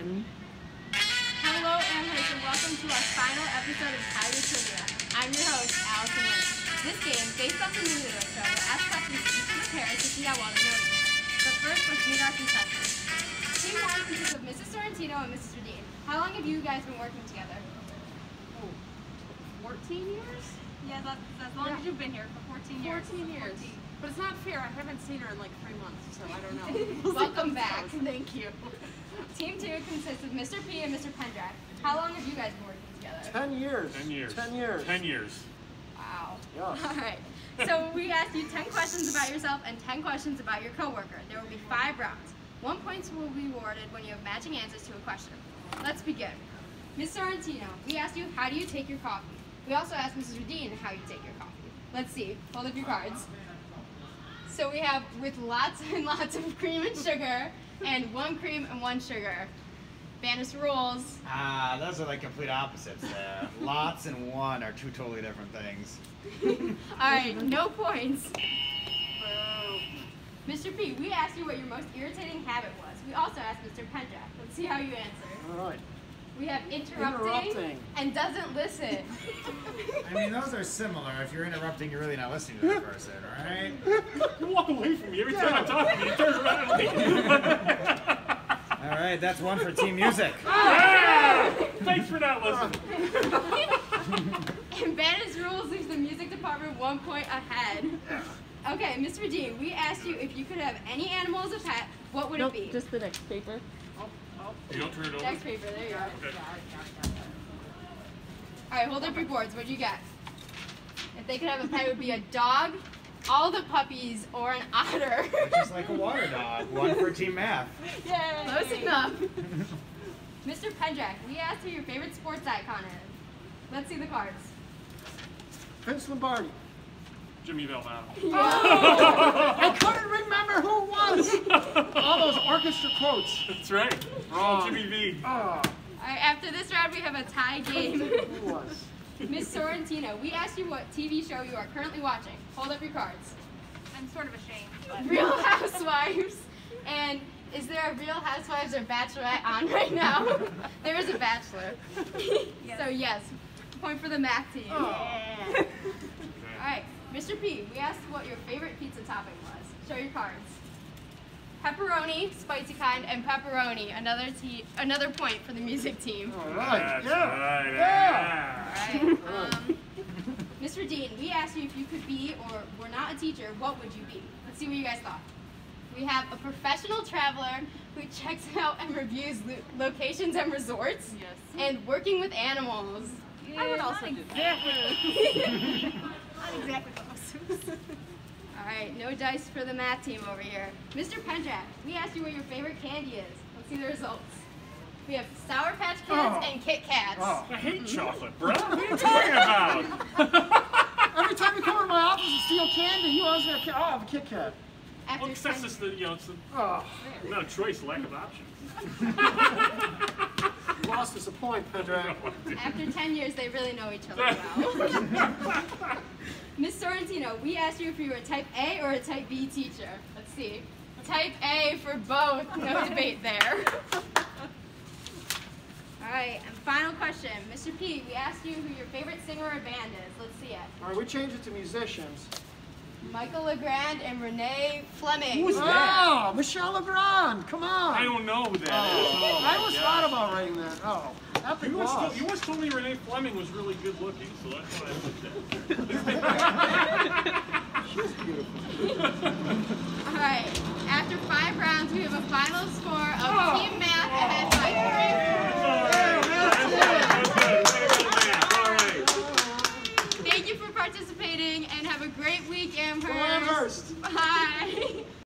Allison. Hello, Amherst, and welcome to our final episode of Tiger Trivia. I'm your host, Allison Lynch. This game, based off the movie the show, will ask questions to each of the parents to see how well they know each other. But first, let's meet our contestants. Team 1 consists of Mrs. Sorrentino and Mrs. Radine. How long have you guys been working together? 14 years? Yeah, that's as long as you've been here for 14 years. 14 years. 14. But it's not fair. I haven't seen her in like three months, so I don't know. Welcome back. Thank you. Team 2 consists of Mr. P and Mr. Pendrack. How long have you guys been working together? Ten years. Ten years. Ten years. Ten years. Wow. Yes. All right. So we asked you 10 questions about yourself and 10 questions about your coworker. There will be five rounds. One point will be awarded when you have matching answers to a question. Let's begin. Ms. Sorrentino, we asked you, how do you take your coffee? We also asked Mrs. Radine how you take your coffee. Let's see. Hold up your cards. So we have with lots and lots of cream and sugar, and one cream and one sugar. Bannis rules. Ah, those are like complete opposites there. Lots and one are two totally different things. All right, no points. Mr. P, we asked you what your most irritating habit was. We also asked Mr. Pendra. Let's see how you answer. All right. We have interrupting, Interrupting. and doesn't listen. I mean, those are similar. If you're interrupting, you're really not listening to the person, right? You walk away from me every time I talk to you. You turn around and me. All right, that's one for team music. Ah! Thanks for not listening. and Bannis rules leaves the music department one point ahead. Okay, Mr. Dean, we asked you if you could have any animal as a pet, what would Nope, it be? just the next paper. You don't turn it over. Next paper, there you go. Okay. All right, hold up your boards. What'd you get? If they could have a pet, it would be a dog, all the puppies, or an otter. Just like a water dog. One for team math. Yay! Close enough. Mr. Pendrak, we asked who your favorite sports icon is. Let's see the cards. Vince Lombardi. Jimmy Valvano. I couldn't remember who it was. All those orchestra quotes. That's right. Wrong. Jimmy V. Oh, All right, after this round, we have a tie game. who was? Miss Sorrentino, we asked you what TV show you are currently watching. Hold up your cards. I'm sort of ashamed, but Real Housewives. And is there a Real Housewives or Bachelorette on right now? there is a Bachelor. So yes, point for the math team. Oh. All right, Mr. P, we asked what your favorite pizza topping was. Show your cards. Pepperoni, spicy kind, and pepperoni. Another te- another point for the music team. All right. That's Yeah. right. Yeah. All right. Um, Mr. Dean, we asked you if you could be or were not a teacher, what would you be? Let's see what you guys thought. We have a professional traveler who checks out and reviews lo- locations and resorts, Yes. and working with animals. I would also do exactly, not exactly close. All right, no dice for the math team over here. Mr. Pendrak, we asked you what your favorite candy is. Let's see the results. We have Sour Patch Kids Oh. and Kit Kats. Oh. I hate mm-hmm. chocolate, bro. What are you talking about? Every time you come in my office and steal candy, you always got a Kit. Oh, I have a Kit Kat. After Well, that's 10 just the, you know, it's the, Oh, not a choice, lack of options. you lost us a point, Pedro. After 10 years, they really know each other well. Miss we asked you if you were a type A or a type B teacher. Let's see. Type A for both. No debate there. All right, and final question. Mr. P, we asked you who your favorite singer or band is. Let's see it. All right, we changed it to musicians. Michael Legrand and Renee Fleming. Who's that? Oh, Michel Legrand. Come on. I don't know who that oh, is. Oh, Oh, I my almost God. thought about writing that. Oh, epic You once, told, you once told me Renee Fleming was really good looking, so that's why I put that. She's beautiful. All right, after five rounds, we have a final score of Oh. Team